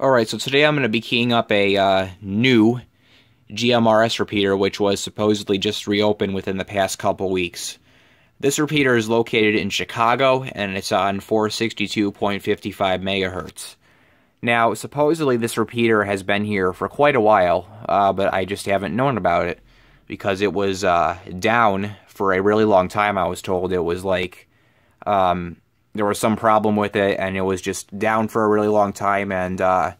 Alright, so today I'm going to be keying up a uh, new GMRS repeater which was supposedly just reopened within the past couple weeks. This repeater is located in Chicago and it's on 462.55 megahertz. Now, supposedly this repeater has been here for quite a while, uh, but I just haven't known about it because it was uh, down for a really long time, I was told. It was like um, there was some problem with it and it was just down for a really long time and uh,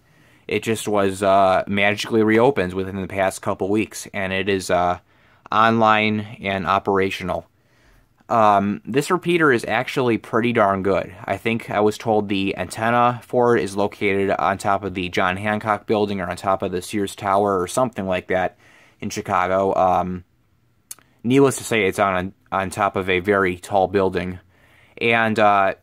it just was uh, magically reopened within the past couple weeks and it is uh, online and operational. Um, this repeater is actually pretty darn good. I think I was told the antenna for it is located on top of the John Hancock building or on top of the Sears Tower or something like that in Chicago. Um, needless to say, it's on on top of a very tall building and uh,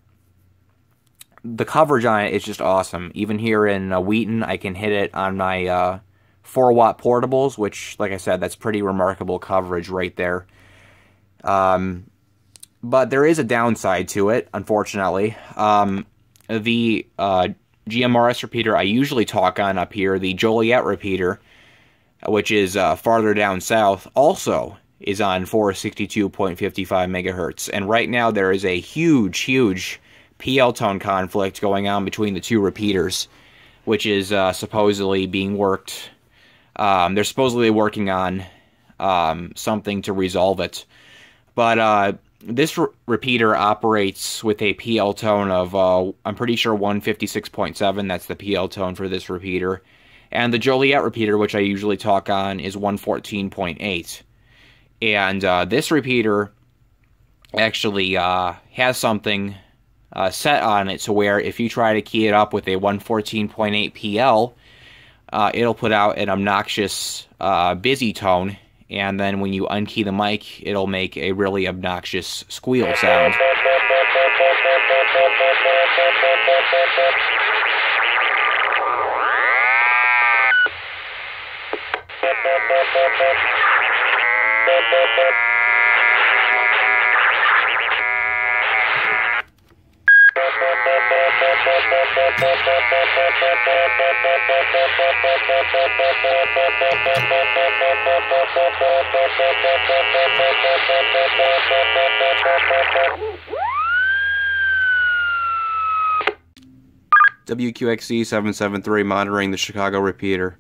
the coverage on it is just awesome. Even here in uh, Wheaton, I can hit it on my uh, 4 watt portables, which, like I said, that's pretty remarkable coverage right there. Um, but there is a downside to it, unfortunately. Um, the uh, GMRS repeater I usually talk on up here, the Joliet repeater, which is uh, farther down south, also is on 462.55 megahertz. And right now there is a huge, huge PL tone conflict going on between the two repeaters, which is uh, supposedly being worked. Um, they're supposedly working on um, something to resolve it. But uh, this re repeater operates with a PL tone of, uh, I'm pretty sure 156.7. That's the PL tone for this repeater. And the Joliet repeater, which I usually talk on, is 114.8. And uh, this repeater actually uh, has something uh, set on it to where if you try to key it up with a 114.8 PL, uh, it'll put out an obnoxious uh, busy tone. And then when you unkey the mic, it'll make a really obnoxious squeal sound. WQXC 773 monitoring the Chicago repeater.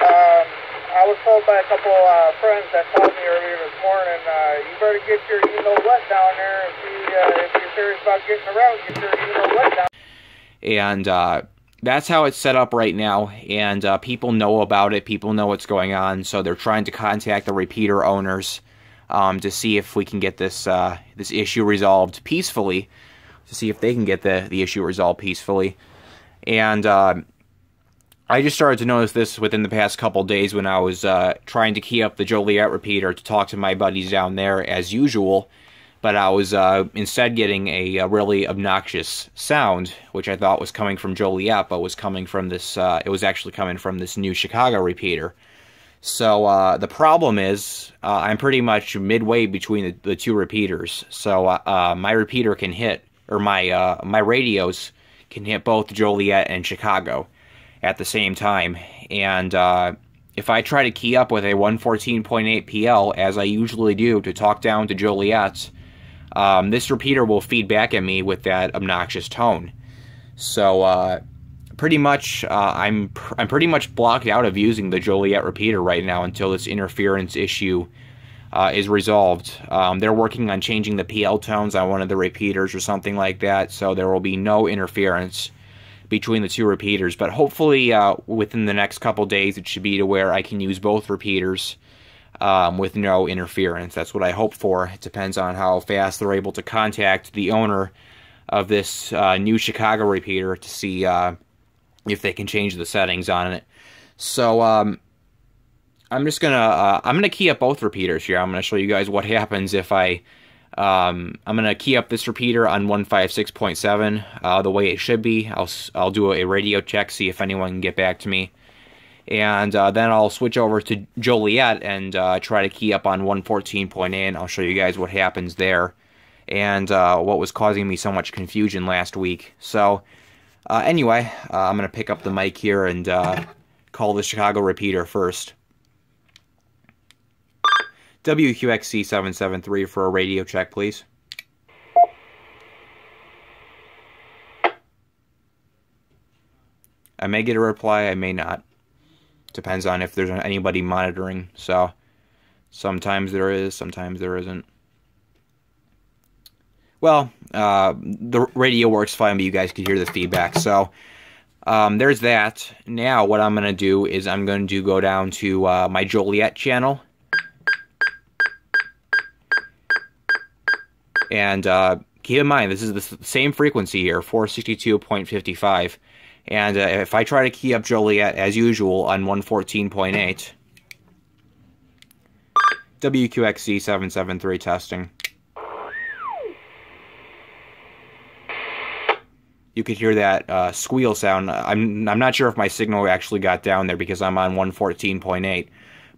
Um, I was told by a couple uh, friends that called me earlier this morning, uh, you better get your emo wet down there and see uh, if you're serious about getting around, get your emo wet down. And uh, that's how it's set up right now. And uh, people know about it. People know what's going on. So they're trying to contact the repeater owners um, to see if we can get this uh, this issue resolved peacefully. To see if they can get the the issue resolved peacefully. And uh, I just started to notice this within the past couple days when I was uh, trying to key up the Joliet repeater to talk to my buddies down there as usual, but I was uh, instead getting a, a, really obnoxious sound, which I thought was coming from Joliet, but was coming from this. Uh, it was actually coming from this new Chicago repeater. So uh, the problem is uh, I'm pretty much midway between the, the two repeaters. So uh, my repeater can hit, or my my radios can hit both Joliet and Chicago at the same time. And uh, if I try to key up with a 114.8 PL, as I usually do to talk down to Joliet, um, this repeater will feed back at me with that obnoxious tone. So uh, pretty much, uh, I'm pr I'm pretty much blocked out of using the Joliet repeater right now until this interference issue uh, is resolved. Um, they're working on changing the PL tones on one of the repeaters or something like that, so there will be no interference between the two repeaters. But hopefully, uh, within the next couple days, it should be to where I can use both repeaters um, with no interference. That's what I hope for. It depends on how fast they're able to contact the owner of this uh, new Chicago repeater to see uh, if they can change the settings on it. So um, I'm just gonna uh, I'm gonna key up both repeaters here. I'm gonna show you guys what happens if I um, I'm to key up this repeater on 156.7 uh, the way it should be. I'll, I'll do a radio check, see if anyone can get back to me. and uh, then I'll switch over to Joliet and uh, try to key up on 114.8, and I'll show you guys what happens there and uh, what was causing me so much confusion last week. So, uh, anyway, I'm going to pick up the mic here and call the Chicago repeater first. WQXC 773 for a radio check, please. I may get a reply, I may not. Depends on if there's anybody monitoring. So sometimes there is, sometimes there isn't. Well, uh, the radio works fine, but you guys can hear the feedback. So um, there's that. Now what I'm going to do is I'm going to go down to uh, my Joliet channel. And uh, keep in mind, this is the same frequency here, 462.55. And uh, if I try to key up Joliet as usual on 114.8, WQXC 773 testing. You could hear that uh, squeal sound. I'm I'm not sure if my signal actually got down there because I'm on 114.8,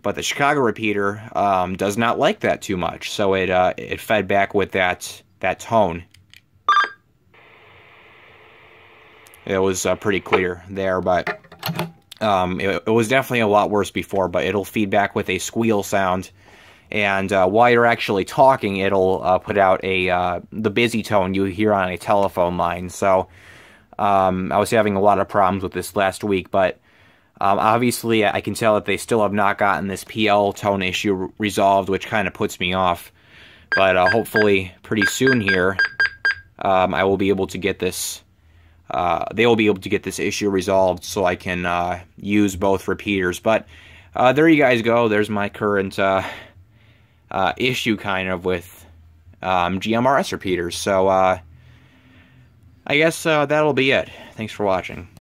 but the Chicago repeater um, does not like that too much, so it uh, it fed back with that that tone. it was uh, pretty clear there, but um, it, it, was definitely a lot worse before, but it'll feed back with a squeal sound. And uh, while you're actually talking, it'll uh, put out a uh, the busy tone you hear on a telephone line. So um, I was having a lot of problems with this last week, but um, obviously I can tell that they still have not gotten this PL tone issue resolved, which kind of puts me off. But uh, hopefully, pretty soon here, um, I will be able to get this uh, they will be able to get this issue resolved so I can uh, use both repeaters. But uh, there you guys go. There's my current uh, uh, issue kind of with um, GMRS repeaters. So I guess that'll be it. Thanks for watching.